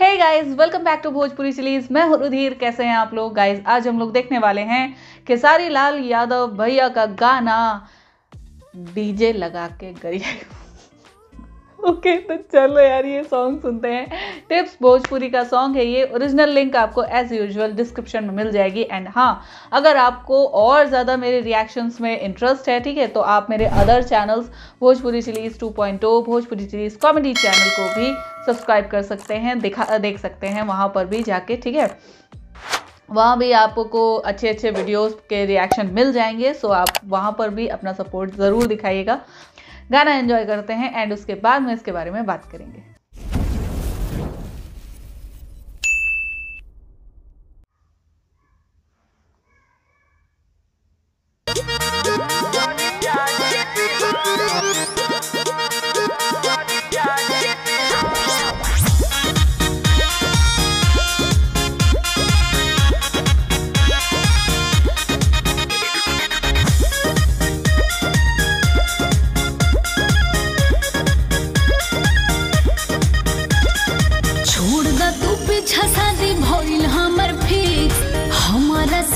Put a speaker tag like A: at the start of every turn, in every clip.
A: Hey guys welcome back to Bhojpuri series मैं रुधीर, कैसे हैं आप लोग? गाइस आज हम लोग देखने वाले हैं खेसारी लाल यादव भैया का गाना डीजे लगा के गरिया ओके तो चलो यार, ये सॉन्ग सुनते हैं। टिप्स भोजपुरी का सॉन्ग है ये। ओरिजिनल लिंक आपको एज यूजुअल डिस्क्रिप्शन में मिल जाएगी। एंड हाँ अगर आपको और ज़्यादा मेरे रिएक्शंस में इंटरेस्ट है, ठीक है तो आप मेरे other channels Bhojpuri series 2.0 Bhojpuri series comedy channel को भी सब्सक्राइब कर सकते हैं, दिखा, देख सकते हैं, वहाँ पर भी जाके, ठीक है। वहाँ भी आपको अच्छे अच्छे वीडियोस के रिएक्शन मिल जाएँगे सो आप वहाँ पर भी अपना सपोर्ट ज़रूर दिखाइएगा। गाना एंजॉय करते हैं एंड उसके बाद में इसके बारे में बात करेंगे।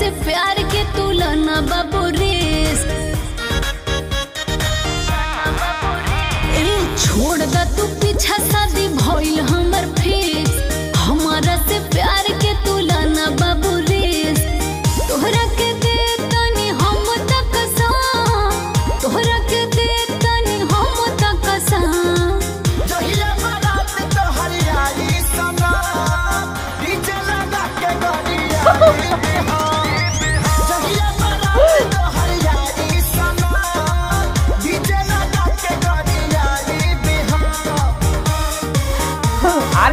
B: से प्यार के तुलना बाबू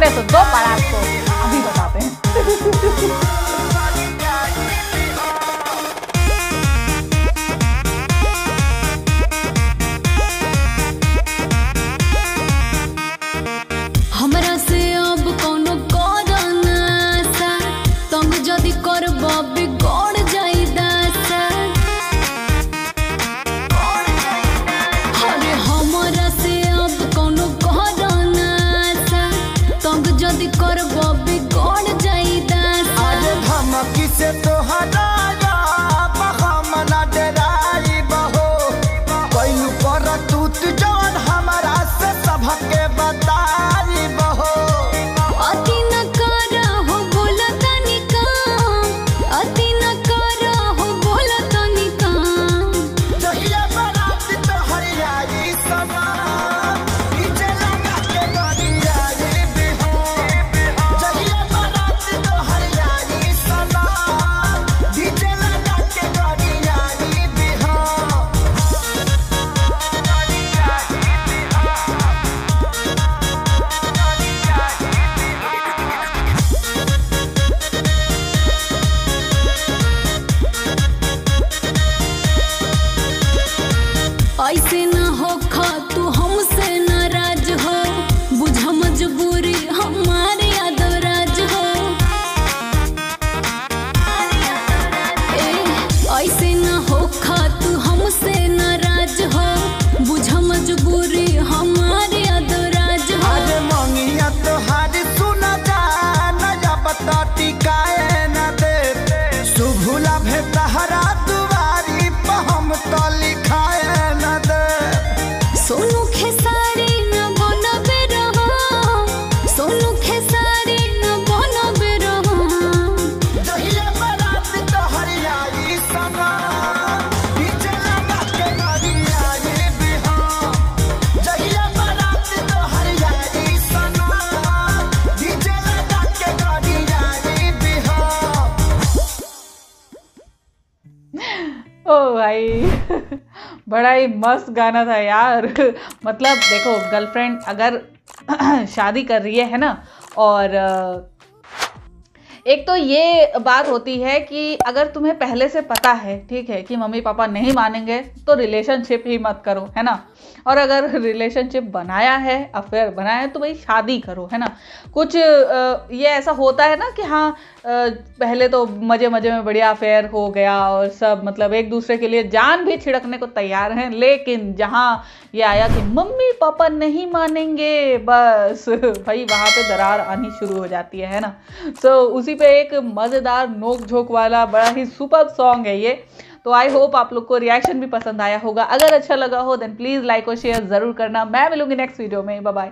B: तो दो
A: बार आपको अभी बताते हैं
B: से
C: तोहरा हम
A: भाई। बड़ा ही मस्त गाना था यार। मतलब देखो गर्लफ्रेंड अगर शादी कर रही है है ना? और एक तो ये बात होती है कि अगर तुम्हें पहले से पता है ठीक है कि मम्मी पापा नहीं मानेंगे तो रिलेशनशिप ही मत करो है ना? और अगर रिलेशनशिप बनाया है अफेयर बनाया है तो भाई शादी करो है ना? कुछ ये ऐसा होता है ना कि हाँ पहले तो मज़े मज़े में बढ़िया अफेयर हो गया और सब मतलब एक दूसरे के लिए जान भी छिड़कने को तैयार हैं लेकिन जहाँ ये आया कि मम्मी पापा नहीं मानेंगे बस भाई वहाँ पे दरार आनी शुरू हो जाती है ना? सो so, उसी पे एक मज़ेदार नोक झोंक वाला बड़ा ही सुपर सॉन्ग है ये। तो आई होप आप लोग को रिएक्शन भी पसंद आया होगा। अगर अच्छा लगा हो देन प्लीज़ लाइक और शेयर ज़रूर करना। मैं मिलूँगी नेक्स्ट वीडियो में। बाय